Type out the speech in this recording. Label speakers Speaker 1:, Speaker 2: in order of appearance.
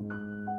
Speaker 1: Música